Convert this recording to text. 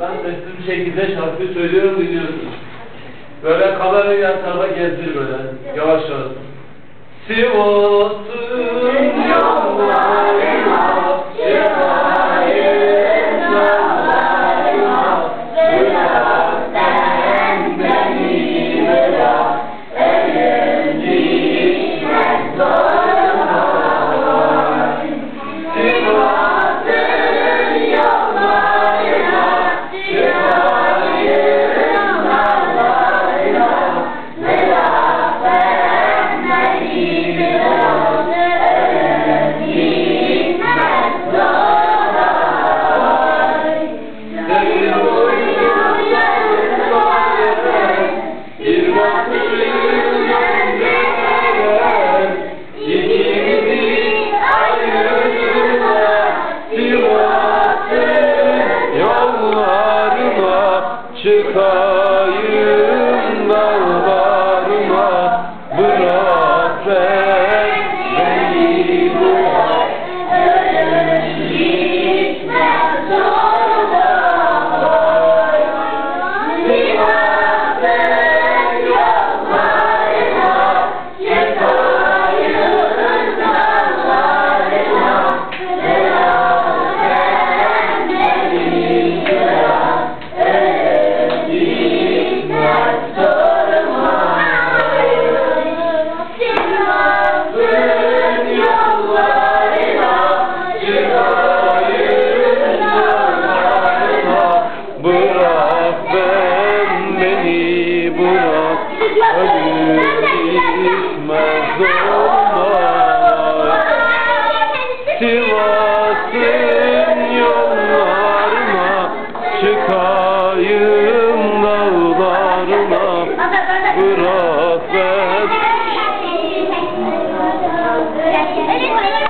Ben sesli bir şekilde şarkı söylüyorum dinliyorsunuz. Böyle kamerayı yan tarafa gezdir böyle. Yavaş yavaş. Sivas good